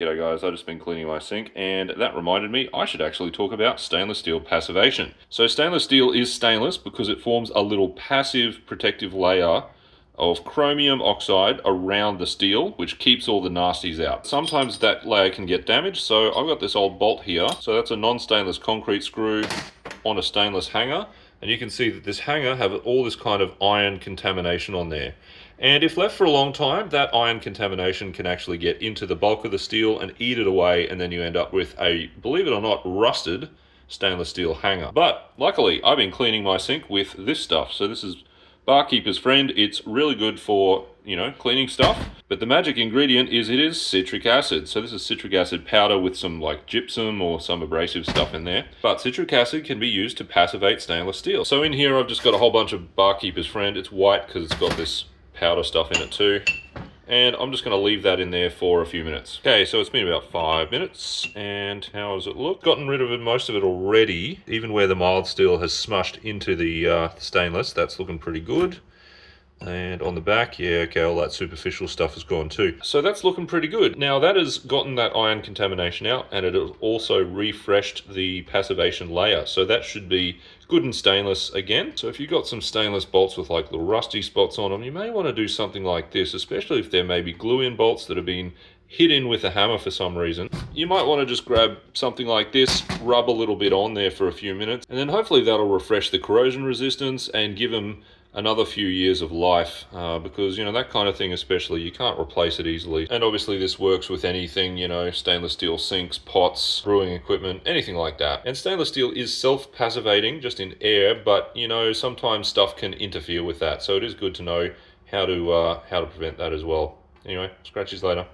G'day guys, I've just been cleaning my sink and that reminded me I should actually talk about stainless steel passivation. So stainless steel is stainless because it forms a little passive protective layer of chromium oxide around the steel, which keeps all the nasties out. Sometimes that layer can get damaged, so I've got this old bolt here. So that's a non-stainless concrete screw on a stainless hanger. And you can see that this hanger have all this kind of iron contamination on there. And if left for a long time, that iron contamination can actually get into the bulk of the steel and eat it away, and then you end up with a, believe it or not, rusted stainless steel hanger. But luckily, I've been cleaning my sink with this stuff. So this is Bar Keepers Friend. It's really good for, you know, cleaning stuff. But the magic ingredient is it is citric acid. So this is citric acid powder with some like gypsum or some abrasive stuff in there. But citric acid can be used to passivate stainless steel. So in here, I've just got a whole bunch of Bar Keepers Friend. It's white because it's got this powder stuff in it too. And I'm just going to leave that in there for a few minutes. Okay, so it's been about five minutes. And how does it look? Gotten rid of most of it already. Even where the mild steel has smushed into the uh, stainless, that's looking pretty good. And on the back, yeah, okay, all that superficial stuff is gone too. So that's looking pretty good. Now that has gotten that iron contamination out and it has also refreshed the passivation layer. So that should be good and stainless again. So if you've got some stainless bolts with like little rusty spots on them, you may want to do something like this, especially if there may be glue-in bolts that have been hit in with a hammer for some reason. You might want to just grab something like this, rub a little bit on there for a few minutes, and then hopefully that'll refresh the corrosion resistance and give them another few years of life uh, because you know that kind of thing especially you can't replace it easily. And obviously this works with anything you know stainless steel sinks pots brewing equipment anything like that. And stainless steel is self-passivating just in air but you know sometimes stuff can interfere with that. So it is good to know how to uh, how to prevent that as well. Anyway scratches later